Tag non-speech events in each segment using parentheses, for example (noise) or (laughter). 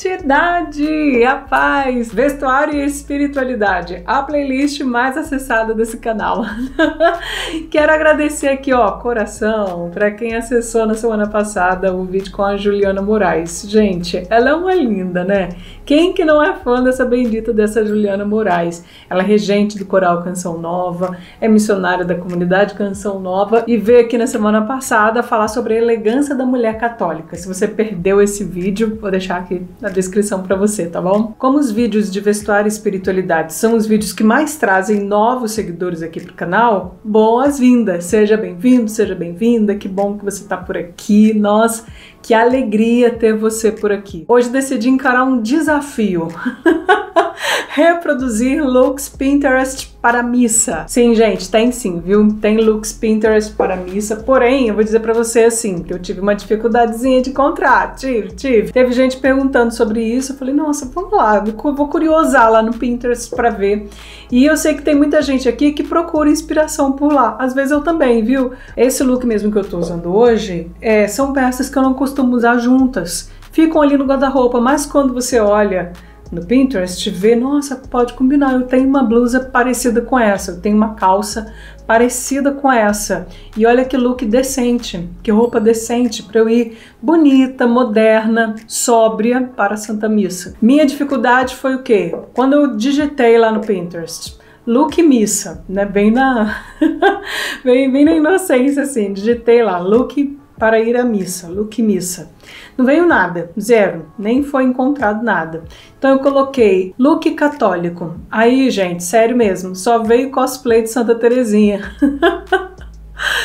Santidade, a paz, vestuário e espiritualidade, a playlist mais acessada desse canal. (laughs) Quero agradecer aqui, ó, coração, para quem acessou na semana passada o vídeo com a Juliana Moraes. Gente, ela é uma linda, né? Quem que não é fã dessa bendita dessa Juliana Moraes? Ela é regente do Coral Canção Nova, é missionária da comunidade Canção Nova e veio aqui na semana passada falar sobre a elegância da mulher católica. Se você perdeu esse vídeo, vou deixar aqui na descrição para você, tá bom? Como os vídeos de vestuário e espiritualidade são os vídeos que mais trazem novos seguidores aqui pro canal, boas-vindas! Seja bem-vindo, seja bem-vinda, que bom que você tá por aqui. Nós que alegria ter você por aqui. Hoje decidi encarar um desafio. (laughs) Reproduzir looks Pinterest para missa. Sim, gente, tem sim, viu? Tem looks Pinterest para missa. Porém, eu vou dizer para você assim, que eu tive uma dificuldadezinha de encontrar. Tive, tive. Teve gente perguntando sobre isso. Eu falei, nossa, vamos lá, vou curiosar lá no Pinterest para ver. E eu sei que tem muita gente aqui que procura inspiração por lá. Às vezes eu também, viu? Esse look mesmo que eu tô usando hoje, é, são peças que eu não costumo usar juntas. Ficam ali no guarda-roupa, mas quando você olha no Pinterest, vê, nossa, pode combinar. Eu tenho uma blusa parecida com essa, eu tenho uma calça parecida com essa. E olha que look decente, que roupa decente para eu ir bonita, moderna, sóbria para a Santa Missa. Minha dificuldade foi o quê? Quando eu digitei lá no Pinterest, look missa, né? Bem na (laughs) bem, bem na inocência assim, digitei lá look para ir à missa, look missa. Não veio nada, zero, nem foi encontrado nada. Então eu coloquei look católico. Aí, gente, sério mesmo, só veio cosplay de Santa Terezinha. (laughs)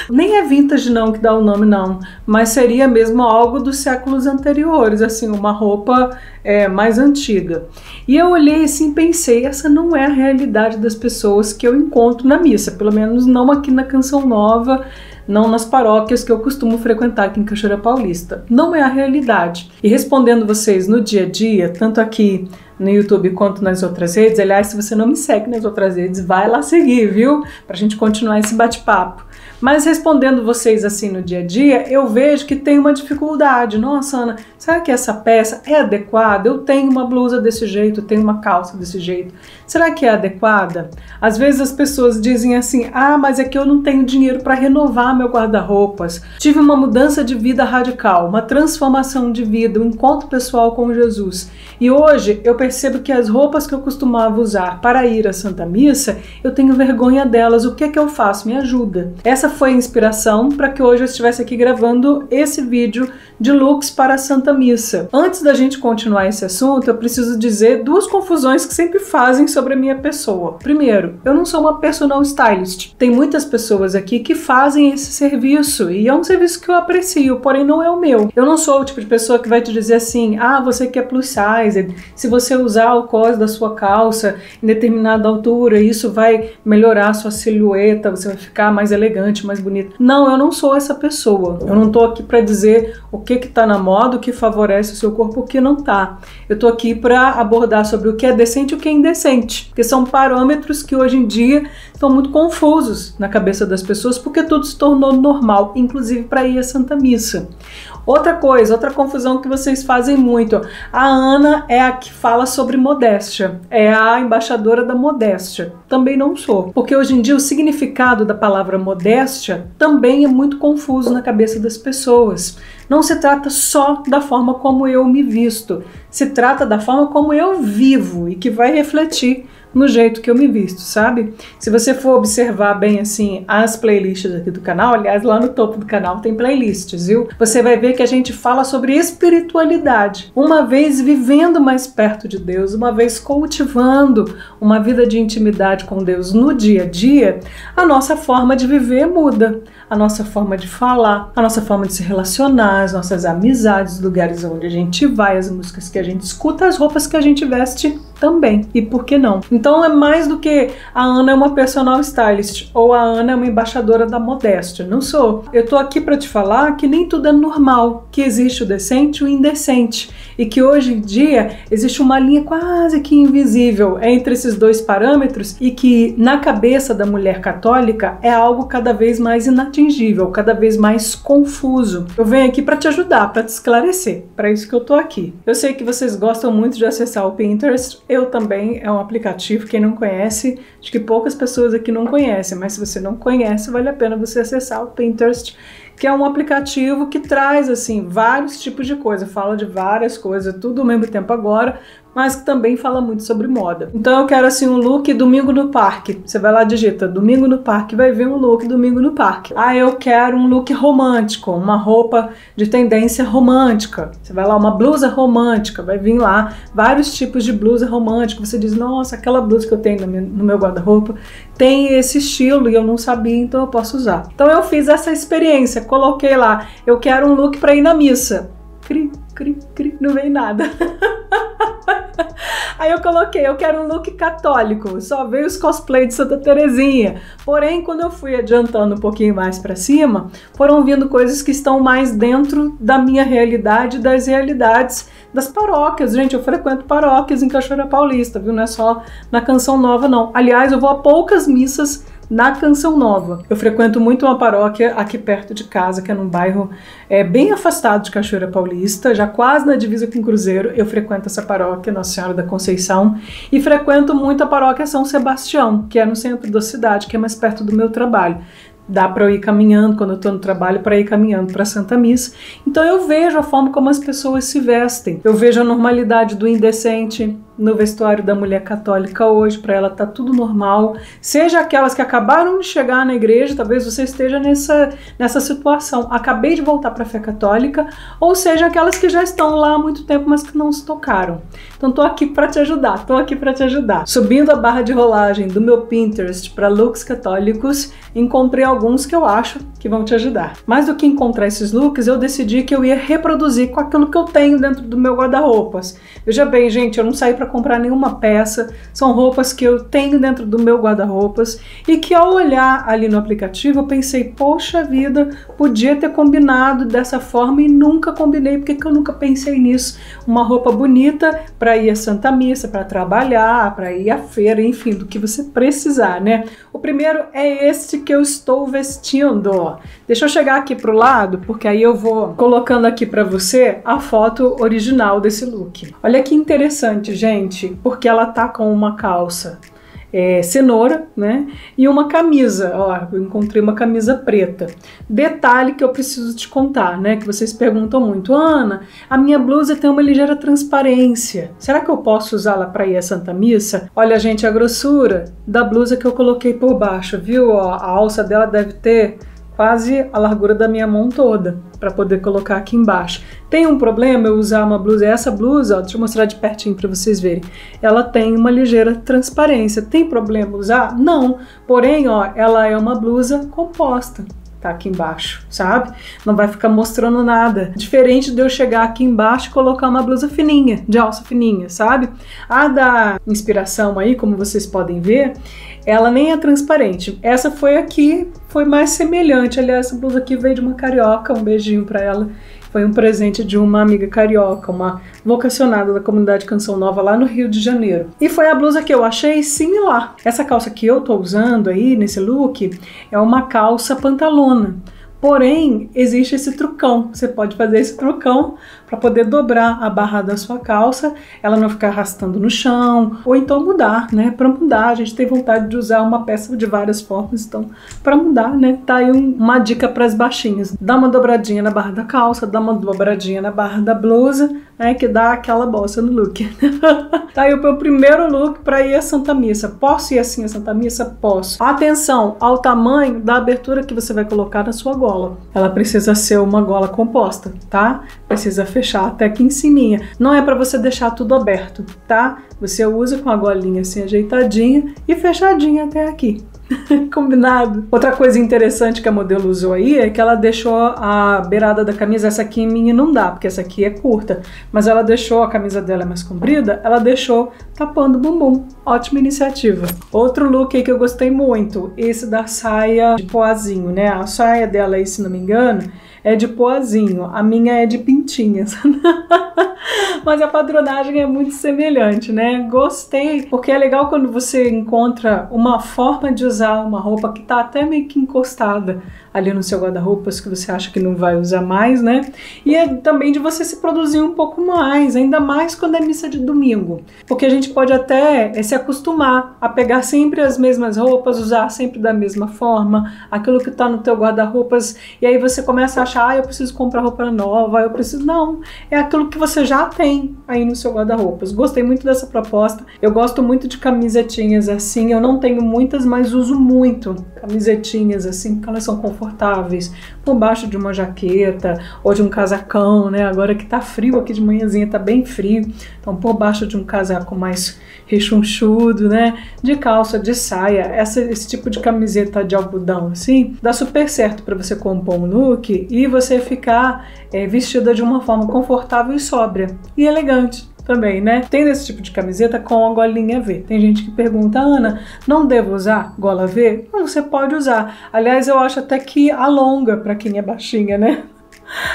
Nem é vintage não que dá o nome não, mas seria mesmo algo dos séculos anteriores, assim, uma roupa é, mais antiga. E eu olhei assim pensei, essa não é a realidade das pessoas que eu encontro na missa, pelo menos não aqui na Canção Nova, não nas paróquias que eu costumo frequentar aqui em Cachoeira Paulista. Não é a realidade. E respondendo vocês no dia a dia, tanto aqui no YouTube quanto nas outras redes, aliás, se você não me segue nas outras redes, vai lá seguir, viu? Pra gente continuar esse bate-papo. Mas respondendo vocês assim no dia a dia, eu vejo que tem uma dificuldade. Nossa, Ana, será que essa peça é adequada? Eu tenho uma blusa desse jeito, tenho uma calça desse jeito. Será que é adequada? Às vezes as pessoas dizem assim: ah, mas é que eu não tenho dinheiro para renovar meu guarda-roupas. Tive uma mudança de vida radical, uma transformação de vida, um encontro pessoal com Jesus. E hoje eu percebo que as roupas que eu costumava usar para ir à Santa Missa, eu tenho vergonha delas. O que é que eu faço? Me ajuda. Essa foi a inspiração para que hoje eu estivesse aqui gravando esse vídeo de looks para a Santa Missa. Antes da gente continuar esse assunto, eu preciso dizer duas confusões que sempre fazem sobre a minha pessoa. Primeiro, eu não sou uma personal stylist. Tem muitas pessoas aqui que fazem esse serviço e é um serviço que eu aprecio, porém não é o meu. Eu não sou o tipo de pessoa que vai te dizer assim: "Ah, você quer plus size, se você usar o cos da sua calça em determinada altura, isso vai melhorar a sua silhueta, você vai ficar mais elegante, mais bonito". Não, eu não sou essa pessoa. Eu não tô aqui para dizer o que que tá na moda, o que favorece o seu corpo, o que não tá. Eu tô aqui para abordar sobre o que é decente e o que é indecente, porque são parâmetros que hoje em dia estão muito confusos na cabeça das pessoas, porque tudo se tornou normal, inclusive para ir à Santa Missa. Outra coisa, outra confusão que vocês fazem muito. A Ana é a que fala sobre modéstia, é a embaixadora da modéstia. Também não sou, porque hoje em dia o significado da palavra modéstia também é muito confuso na cabeça das pessoas. Não se trata só da forma como eu me visto, se trata da forma como eu vivo e que vai refletir no jeito que eu me visto, sabe? Se você for observar bem assim as playlists aqui do canal, aliás, lá no topo do canal tem playlists, viu? Você vai ver que a gente fala sobre espiritualidade, uma vez vivendo mais perto de Deus, uma vez cultivando uma vida de intimidade com Deus no dia a dia, a nossa forma de viver muda, a nossa forma de falar, a nossa forma de se relacionar, as nossas amizades, os lugares onde a gente vai, as músicas que a gente escuta, as roupas que a gente veste também. E por que não? Então, Então é mais do que a Ana é uma personal stylist ou a Ana é uma embaixadora da modéstia. Não sou. Eu tô aqui para te falar que nem tudo é normal, que existe o decente e o indecente e que hoje em dia existe uma linha quase que invisível entre esses dois parâmetros e que na cabeça da mulher católica é algo cada vez mais inatingível, cada vez mais confuso. Eu venho aqui para te ajudar, para te esclarecer. Para isso que eu tô aqui. Eu sei que vocês gostam muito de acessar o Pinterest. Eu também é um aplicativo quem não conhece, acho que poucas pessoas aqui não conhecem, mas se você não conhece, vale a pena você acessar o Pinterest que é um aplicativo que traz assim vários tipos de coisa, fala de várias coisas, tudo ao mesmo tempo agora, mas que também fala muito sobre moda. Então eu quero assim um look domingo no parque. Você vai lá digita domingo no parque, vai ver um look domingo no parque. Ah, eu quero um look romântico, uma roupa de tendência romântica. Você vai lá uma blusa romântica, vai vir lá vários tipos de blusa romântica. Você diz: "Nossa, aquela blusa que eu tenho no meu guarda-roupa tem esse estilo e eu não sabia, então eu posso usar". Então eu fiz essa experiência, coloquei lá, eu quero um look para ir na missa. Cri, cri, cri, não vem nada. (laughs) (laughs) Aí eu coloquei, eu quero um look católico, só veio os cosplay de Santa Terezinha. Porém, quando eu fui adiantando um pouquinho mais para cima, foram vindo coisas que estão mais dentro da minha realidade, das realidades das paróquias. Gente, eu frequento paróquias em Cachoeira Paulista, viu? Não é só na Canção Nova, não. Aliás, eu vou a poucas missas na Canção Nova. Eu frequento muito uma paróquia aqui perto de casa, que é num bairro é, bem afastado de Cachoeira Paulista, já quase na divisa com Cruzeiro. Eu frequento essa paróquia, Nossa Senhora da Conceição, e frequento muito a paróquia São Sebastião, que é no centro da cidade, que é mais perto do meu trabalho dá para eu ir caminhando quando eu estou no trabalho para ir caminhando para Santa Missa. Então eu vejo a forma como as pessoas se vestem. Eu vejo a normalidade do indecente, no vestuário da mulher católica hoje, para ela tá tudo normal. Seja aquelas que acabaram de chegar na igreja, talvez você esteja nessa, nessa situação. Acabei de voltar para a fé católica, ou seja, aquelas que já estão lá há muito tempo, mas que não se tocaram. Então tô aqui para te ajudar, tô aqui para te ajudar. Subindo a barra de rolagem do meu Pinterest para looks católicos, encontrei alguns que eu acho que vão te ajudar. Mais do que encontrar esses looks, eu decidi que eu ia reproduzir com aquilo que eu tenho dentro do meu guarda-roupas. Veja bem, gente, eu não saí para comprar nenhuma peça, são roupas que eu tenho dentro do meu guarda-roupas e que ao olhar ali no aplicativo eu pensei, poxa vida, podia ter combinado dessa forma e nunca combinei, porque que eu nunca pensei nisso? Uma roupa bonita para ir à Santa Missa, para trabalhar, para ir à feira, enfim, do que você precisar, né? O primeiro é este que eu estou vestindo. Deixa eu chegar aqui pro lado, porque aí eu vou colocando aqui para você a foto original desse look. Olha que interessante, gente porque ela tá com uma calça é, cenoura, né? E uma camisa, ó, eu encontrei uma camisa preta. Detalhe que eu preciso te contar, né? Que vocês perguntam muito, Ana, a minha blusa tem uma ligeira transparência. Será que eu posso usá-la para ir à Santa Missa? Olha, gente, a grossura da blusa que eu coloquei por baixo, viu? Ó, a alça dela deve ter quase a largura da minha mão toda para poder colocar aqui embaixo. Tem um problema eu usar uma blusa, essa blusa, ó, deixa eu mostrar de pertinho para vocês verem. Ela tem uma ligeira transparência. Tem problema usar? Não. Porém, ó, ela é uma blusa composta tá aqui embaixo, sabe? Não vai ficar mostrando nada. Diferente de eu chegar aqui embaixo e colocar uma blusa fininha, de alça fininha, sabe? A da inspiração aí, como vocês podem ver, ela nem é transparente. Essa foi aqui, foi mais semelhante. Aliás, essa blusa aqui veio de uma carioca, um beijinho para ela. Foi um presente de uma amiga carioca, uma vocacionada da comunidade Canção Nova lá no Rio de Janeiro. E foi a blusa que eu achei similar. Essa calça que eu tô usando aí nesse look é uma calça pantalona. Porém, existe esse trucão. Você pode fazer esse trucão para poder dobrar a barra da sua calça, ela não ficar arrastando no chão, ou então mudar, né? Para mudar, a gente tem vontade de usar uma peça de várias formas, então para mudar, né? Tá aí um, uma dica para as baixinhas. Dá uma dobradinha na barra da calça, dá uma dobradinha na barra da blusa, né? Que dá aquela bossa no look. (laughs) tá aí o meu primeiro look para ir à Santa Missa. Posso ir assim à Santa Missa? Posso. Atenção ao tamanho da abertura que você vai colocar na sua gola. Ela precisa ser uma gola composta, tá? Precisa fechar até aqui em cima. Não é para você deixar tudo aberto, tá? Você usa com a golinha assim ajeitadinha e fechadinha até aqui (laughs) Combinado. Outra coisa interessante que a modelo usou aí é que ela deixou a beirada da camisa, essa aqui em mim não dá, porque essa aqui é curta, mas ela deixou a camisa dela mais comprida, ela deixou tapando o bumbum. Ótima iniciativa. Outro look aí que eu gostei muito, esse da saia de poazinho, né? A saia dela aí, se não me engano, é de poazinho, a minha é de pintinhas. (laughs) Mas a padronagem é muito semelhante, né? Gostei, porque é legal quando você encontra uma forma de usar uma roupa que tá até meio que encostada ali no seu guarda-roupas que você acha que não vai usar mais, né? E é também de você se produzir um pouco mais, ainda mais quando é missa de domingo, porque a gente pode até é, se acostumar a pegar sempre as mesmas roupas, usar sempre da mesma forma, aquilo que tá no teu guarda-roupas, e aí você começa a achar, ah, eu preciso comprar roupa nova, eu preciso. Não, é aquilo que você já tem aí no seu guarda-roupas. Gostei muito dessa proposta. Eu gosto muito de camisetinhas assim. Eu não tenho muitas, mas uso muito camisetinhas assim, porque elas são confortáveis, por baixo de uma jaqueta ou de um casacão, né? Agora que tá frio aqui de manhãzinha, tá bem frio. Então, por baixo de um casaco mais rechonchudo, né? De calça, de saia, essa, esse tipo de camiseta de algodão, assim, dá super certo para você compor um look e você ficar é, vestida de uma forma confortável e sóbria e elegante também, né? Tem desse tipo de camiseta com a golinha V. Tem gente que pergunta, Ana, não devo usar gola V? Não, você pode usar. Aliás, eu acho até que alonga para quem é baixinha, né?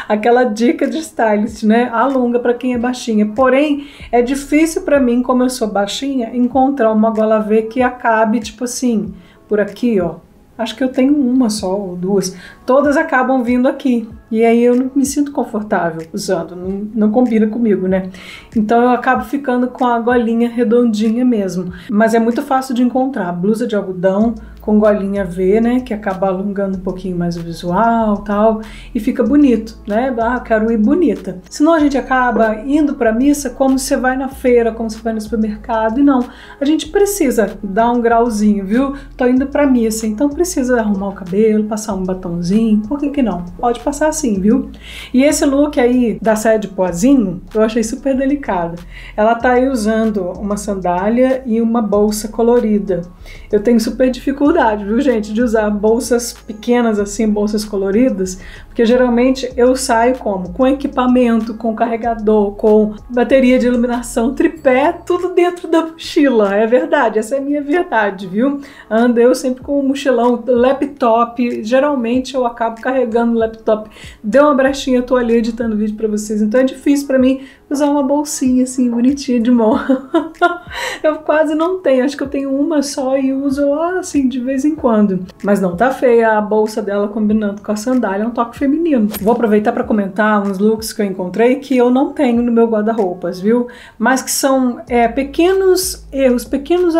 Aquela dica de stylist, né? Alonga para quem é baixinha. Porém, é difícil para mim, como eu sou baixinha, encontrar uma gola V que acabe tipo assim, por aqui, ó. Acho que eu tenho uma só ou duas. Todas acabam vindo aqui. E aí eu não me sinto confortável usando, não, não combina comigo, né? Então eu acabo ficando com a golinha redondinha mesmo. Mas é muito fácil de encontrar. Blusa de algodão com golinha V, né? Que acaba alongando um pouquinho mais o visual tal. E fica bonito, né? Ah, quero ir bonita. Senão a gente acaba indo pra missa como você vai na feira, como você vai no supermercado. E não, a gente precisa dar um grauzinho, viu? Tô indo pra missa, então precisa arrumar o cabelo, passar um batonzinho. Por que que não? Pode passar assim, viu? E esse look aí da saia de pozinho, eu achei super delicado. Ela tá aí usando uma sandália e uma bolsa colorida. Eu tenho super dificuldade, viu, gente, de usar bolsas pequenas assim, bolsas coloridas, porque geralmente eu saio como? Com equipamento, com carregador, com bateria de iluminação, tripé, tudo dentro da mochila. É verdade, essa é a minha verdade, viu? Ando eu sempre com um mochilão, laptop. Geralmente eu acabo carregando o laptop. Deu uma brechinha, eu tô ali editando vídeo para vocês, então é difícil para mim usar uma bolsinha assim, bonitinha de mão. (laughs) eu quase não tenho, acho que eu tenho uma só e uso assim de vez em quando. Mas não tá feia a bolsa dela combinando com a sandália, é um toque feminino. Vou aproveitar para comentar uns looks que eu encontrei que eu não tenho no meu guarda-roupas, viu? Mas que são é, pequenos erros, pequenos,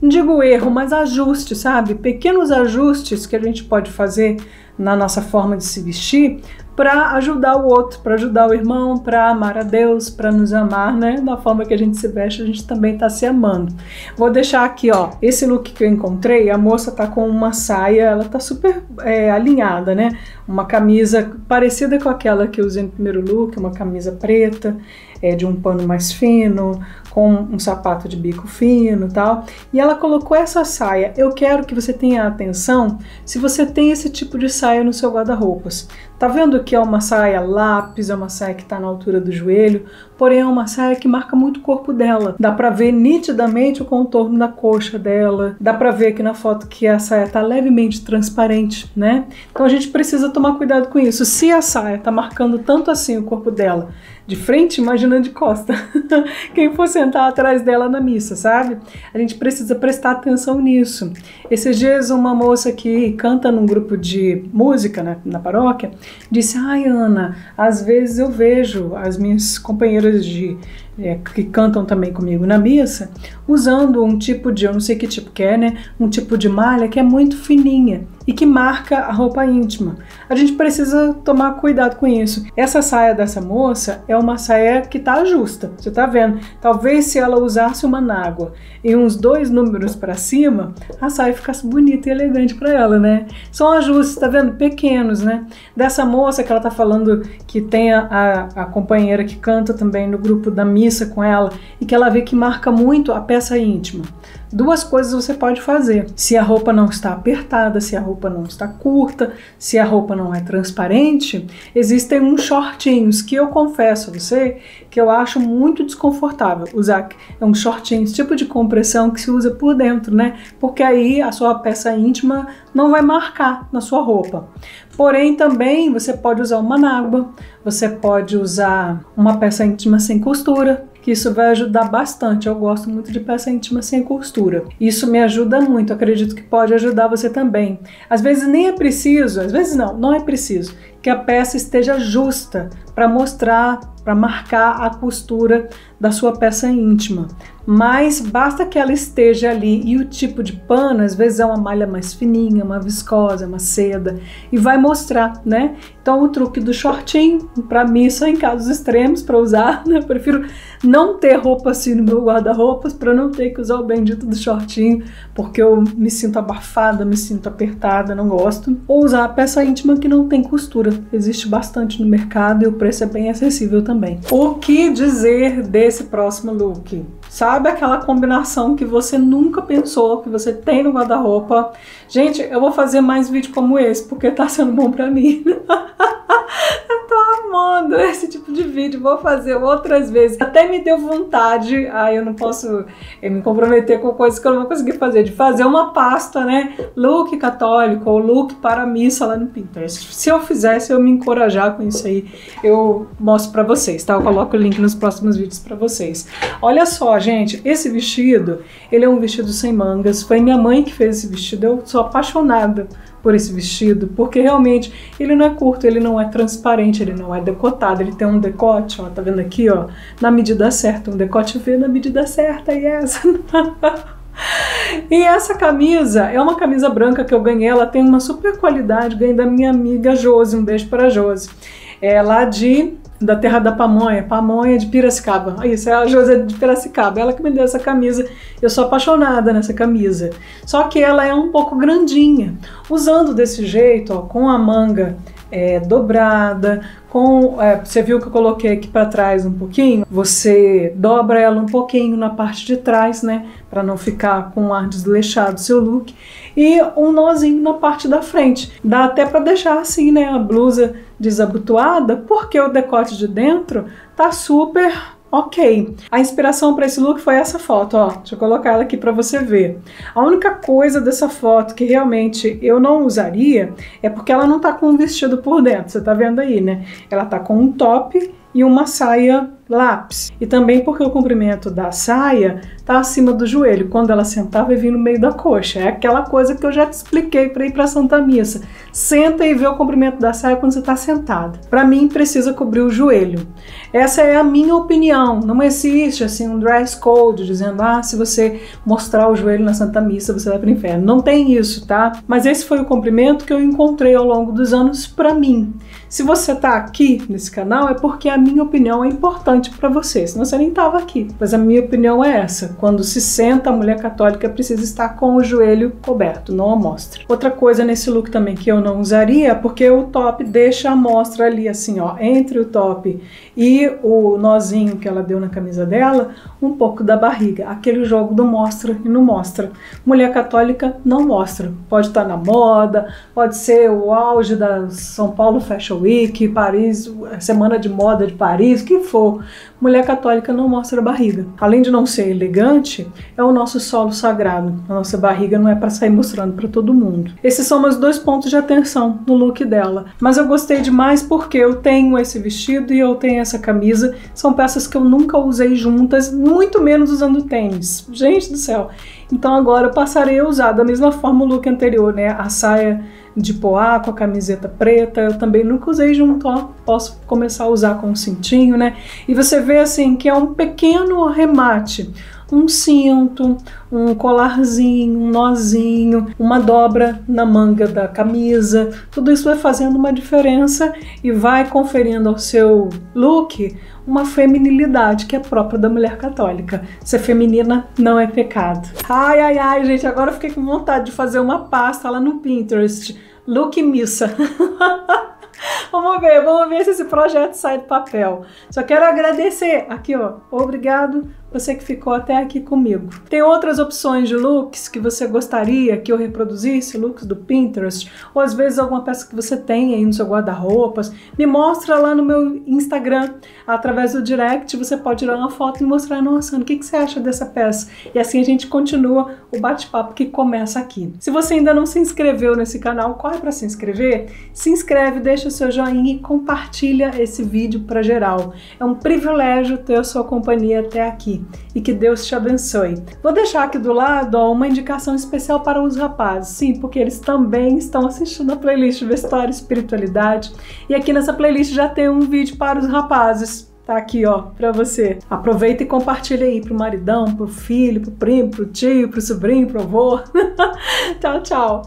não digo erro, mas ajustes, sabe? Pequenos ajustes que a gente pode fazer na nossa forma de se vestir para ajudar o outro, para ajudar o irmão, para amar a Deus, para nos amar, né? Da forma que a gente se veste, a gente também está se amando. Vou deixar aqui, ó, esse look que eu encontrei, a moça tá com uma saia, ela tá super é, alinhada, né? Uma camisa parecida com aquela que eu usei no primeiro look, uma camisa preta, é, de um pano mais fino, com um sapato de bico fino tal. E ela colocou essa saia. Eu quero que você tenha atenção se você tem esse tipo de saia no seu guarda-roupas. Tá vendo que é uma saia lápis, é uma saia que está na altura do joelho, porém é uma saia que marca muito o corpo dela. Dá para ver nitidamente o contorno da coxa dela. Dá para ver aqui na foto que a saia tá levemente transparente, né? Então a gente precisa tomar cuidado com isso. Se a saia tá marcando tanto assim o corpo dela de frente, imagina de costa. (laughs) Quem for sentar atrás dela na missa, sabe? A gente precisa prestar atenção nisso. Esses dias, uma moça que canta num grupo de música né, na paróquia disse: Ai, Ana, às vezes eu vejo as minhas companheiras de é, que cantam também comigo na missa, usando um tipo de, eu não sei que tipo que é, né? Um tipo de malha que é muito fininha e que marca a roupa íntima. A gente precisa tomar cuidado com isso. Essa saia dessa moça é uma saia que tá justa, você tá vendo? Talvez se ela usasse uma nágua e uns dois números para cima, a saia ficasse bonita e elegante para ela, né? São ajustes, tá vendo? Pequenos, né? Dessa moça que ela tá falando que tem a, a, a companheira que canta também no grupo da missa com ela e que ela vê que marca muito a peça íntima. Duas coisas você pode fazer. Se a roupa não está apertada, se a roupa não está curta, se a roupa não é transparente, existem uns shortinhos que eu confesso a você que eu acho muito desconfortável usar. É um shortinho, tipo de compressão que se usa por dentro, né? Porque aí a sua peça íntima não vai marcar na sua roupa. Porém, também você pode usar uma nágua, você pode usar uma peça íntima sem costura, que isso vai ajudar bastante. Eu gosto muito de peça íntima sem costura. Isso me ajuda muito, acredito que pode ajudar você também. Às vezes nem é preciso, às vezes não, não é preciso que a peça esteja justa para mostrar, para marcar a costura da sua peça íntima. Mas basta que ela esteja ali e o tipo de pano, às vezes é uma malha mais fininha, uma viscosa, uma seda, e vai mostrar, né? Então o truque do shortinho, para mim, só em casos extremos para usar, (laughs) né? Eu prefiro não ter roupa assim no meu guarda-roupas para não ter que usar o bendito do shortinho, porque eu me sinto abafada, me sinto apertada, não gosto. Ou usar a peça íntima que não tem costura. Existe bastante no mercado e o preço é bem acessível também. O que dizer desse próximo look? Sabe aquela combinação que você nunca pensou que você tem no guarda-roupa? Gente, eu vou fazer mais vídeo como esse porque tá sendo bom para mim. (laughs) amando esse tipo de vídeo, vou fazer outras vezes. Até me deu vontade, aí eu não posso eh, me comprometer com coisas que eu não vou conseguir fazer, de fazer uma pasta, né? Look católico ou look para missa lá no Pinterest. Se eu fizesse, eu me encorajar com isso aí, eu mostro para vocês, tá? Eu coloco o link nos próximos vídeos para vocês. Olha só, gente, esse vestido, ele é um vestido sem mangas, foi minha mãe que fez esse vestido, eu sou apaixonada por esse vestido, porque realmente ele não é curto, ele não é transparente, ele não é decotado, ele tem um decote, ó, tá vendo aqui, ó, na medida certa, um decote V na medida certa, e essa. (laughs) E essa camisa é uma camisa branca que eu ganhei, ela tem uma super qualidade, ganhei da minha amiga Josi, um beijo para Josi. É lá de da terra da pamonha, pamonha de Piracicaba. Isso, é a José de Piracicaba, ela que me deu essa camisa. Eu sou apaixonada nessa camisa. Só que ela é um pouco grandinha. Usando desse jeito, ó, com a manga é, dobrada, com é, você viu que eu coloquei aqui para trás um pouquinho, você dobra ela um pouquinho na parte de trás, né, para não ficar com ar desleixado seu look, e um nozinho na parte da frente. Dá até para deixar assim, né, a blusa desabotoada, porque o decote de dentro tá super Ok. A inspiração para esse look foi essa foto, ó. Deixa eu colocar ela aqui para você ver. A única coisa dessa foto que realmente eu não usaria é porque ela não tá com um vestido por dentro. Você tá vendo aí, né? Ela tá com um top e uma saia lápis. E também porque o comprimento da saia tá acima do joelho. Quando ela sentava e vinha no meio da coxa. É aquela coisa que eu já te expliquei para ir para Santa Missa. Senta e vê o comprimento da saia quando você está sentado. Para mim precisa cobrir o joelho. Essa é a minha opinião. Não existe assim um dress code dizendo ah se você mostrar o joelho na Santa Missa você vai para o inferno. Não tem isso, tá? Mas esse foi o comprimento que eu encontrei ao longo dos anos para mim. Se você está aqui nesse canal é porque a minha opinião é importante para você, senão você nem estava aqui. Mas a minha opinião é essa: quando se senta, a mulher católica precisa estar com o joelho coberto, não a mostra. Outra coisa nesse look também que eu não usaria, porque o top deixa a mostra ali assim, ó, entre o top e o nozinho que ela deu na camisa dela, um pouco da barriga. Aquele jogo do mostra e não mostra. Mulher católica não mostra. Pode estar na moda, pode ser o auge da São Paulo Fashion Week, Paris, Semana de Moda de Paris, o que for, mulher católica não mostra barriga. Além de não ser elegante, é o nosso solo sagrado. A nossa barriga não é para sair mostrando para todo mundo. Esses são meus dois pontos de atenção no look dela. Mas eu gostei demais porque eu tenho esse vestido e eu tenho essa camisa. São peças que eu nunca usei juntas, muito menos usando tênis. Gente do céu. Então agora eu passarei a usar da mesma forma o look anterior, né? A saia de poá com a camiseta preta, eu também nunca usei junto, ó, posso começar a usar com um cintinho, né? E você vê assim que é um pequeno remate, um cinto, um colarzinho, um nozinho, uma dobra na manga da camisa. Tudo isso vai fazendo uma diferença e vai conferindo ao seu look uma feminilidade que é própria da mulher católica. Ser feminina não é pecado. Ai, ai, ai, gente, agora eu fiquei com vontade de fazer uma pasta lá no Pinterest. Look missa. (laughs) vamos ver, vamos ver se esse projeto sai do papel. Só quero agradecer aqui, ó. Obrigado você que ficou até aqui comigo. Tem outras opções de looks que você gostaria que eu reproduzisse, looks do Pinterest, ou às vezes alguma peça que você tem aí no seu guarda-roupas, me mostra lá no meu Instagram, através do direct, você pode tirar uma foto e mostrar, nossa, o que, que você acha dessa peça? E assim a gente continua o bate-papo que começa aqui. Se você ainda não se inscreveu nesse canal, corre para se inscrever, se inscreve, deixa o seu joinha e compartilha esse vídeo para geral. É um privilégio ter a sua companhia até aqui e que Deus te abençoe. Vou deixar aqui do lado ó, uma indicação especial para os rapazes, sim, porque eles também estão assistindo a playlist Vestuário e Espiritualidade e aqui nessa playlist já tem um vídeo para os rapazes. Tá aqui, ó, pra você. Aproveita e compartilha aí pro maridão, pro filho, pro primo, pro tio, pro sobrinho, pro avô. (laughs) tchau, tchau.